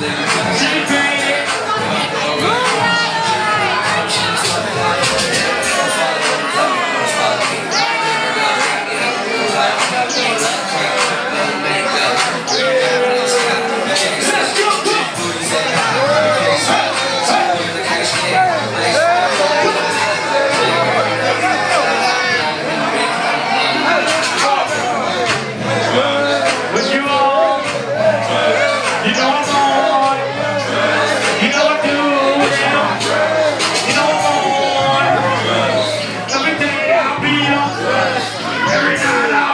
de. I'll be on first. Every night